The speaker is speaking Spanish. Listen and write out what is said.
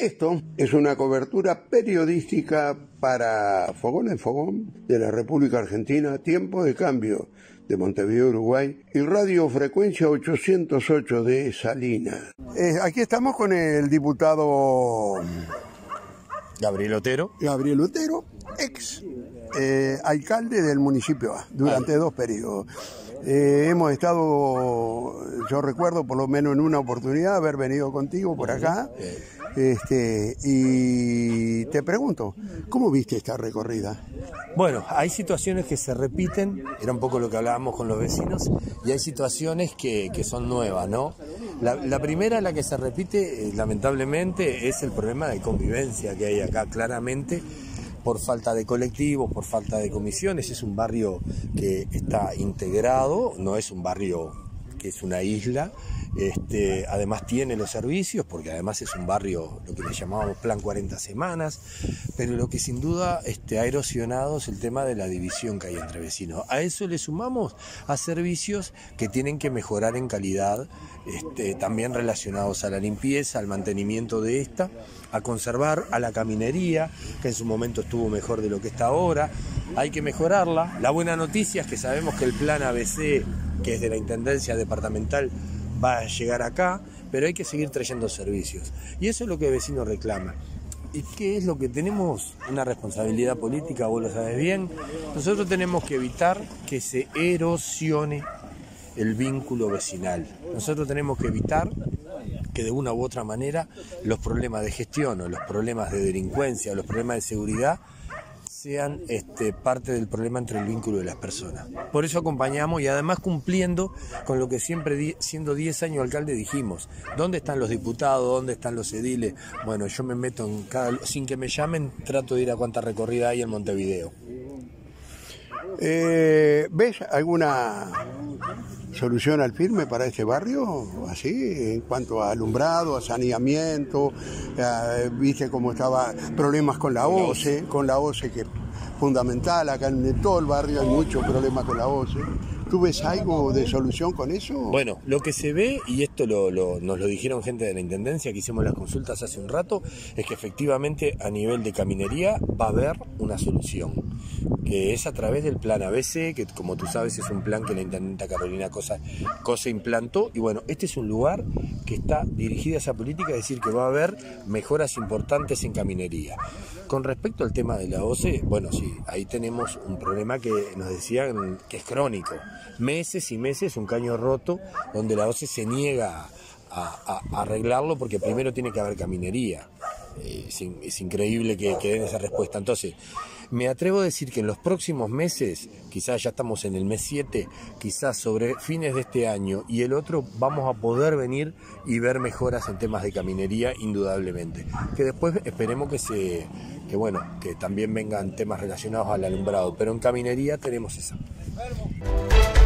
Esto es una cobertura periodística para Fogón en Fogón de la República Argentina, Tiempo de Cambio de Montevideo, Uruguay, y Radio Frecuencia 808 de Salina. Eh, aquí estamos con el diputado Gabriel Otero. Gabriel Otero, ex eh, alcalde del municipio A durante dos periodos. Eh, hemos estado, yo recuerdo por lo menos en una oportunidad haber venido contigo por acá. Este, y te pregunto, ¿cómo viste esta recorrida? Bueno, hay situaciones que se repiten, era un poco lo que hablábamos con los vecinos, y hay situaciones que, son nuevas, ¿no? La, primera, la que se repite, eh, lamentablemente, es el problema de convivencia que hay acá, claramente por falta de colectivos, por falta de comisiones. Es un barrio que está integrado, no es un barrio que es una isla, este, además tiene los servicios, porque además es un barrio, lo que le llamábamos Plan 40 Semanas, pero lo que sin duda este, ha erosionado es el tema de la división que hay entre vecinos. A eso le sumamos a servicios que tienen que mejorar en calidad, este, también relacionados a la limpieza, al mantenimiento de esta, a conservar, a la caminería, que en su momento estuvo mejor de lo que está ahora. Hay que mejorarla. La buena noticia es que sabemos que el plan ABC que es de la Intendencia Departamental, va a llegar acá, pero hay que seguir trayendo servicios. Y eso es lo que el vecino reclama. ¿Y qué es lo que tenemos? Una responsabilidad política, vos lo sabes bien. Nosotros tenemos que evitar que se erosione el vínculo vecinal. Nosotros tenemos que evitar que de una u otra manera los problemas de gestión o los problemas de delincuencia o los problemas de seguridad sean este, parte del problema entre el vínculo de las personas. Por eso acompañamos y además cumpliendo con lo que siempre, siendo 10 años alcalde, dijimos, ¿dónde están los diputados? ¿Dónde están los ediles? Bueno, yo me meto en cada... Sin que me llamen, trato de ir a cuánta recorrida hay en Montevideo. Eh, ¿Ves alguna solución al firme para este barrio? Así, en cuanto a alumbrado, a saneamiento, viste cómo estaba problemas con la OCE, con la OCE que es fundamental, acá en todo el barrio hay muchos problemas con la OCE. ¿Tú ves algo de solución con eso? Bueno, lo que se ve, y esto lo, nos lo dijeron gente de la Intendencia que hicimos las consultas hace un rato, es que efectivamente a nivel de caminería va a haber una solución, que es a través del plan ABC, que como tú sabes es un plan que la Intendenta Carolina Cosa, Cosa implantó, y bueno, este es un lugar que está dirigida a esa política, es decir, que va a haber mejoras importantes en caminería. Con respecto al tema de la OCE, bueno, sí, ahí tenemos un problema que nos decían que es crónico meses y meses un caño roto donde la OCE se niega a, arreglarlo porque primero tiene que haber caminería. Eh, es, increíble que, den esa respuesta. Entonces, me atrevo a decir que en los próximos meses, quizás ya estamos en el mes 7, quizás sobre fines de este año y el otro, vamos a poder venir y ver mejoras en temas de caminería, indudablemente. Que después esperemos que se, que bueno, que también vengan temas relacionados al alumbrado, pero en caminería tenemos esa enfermo.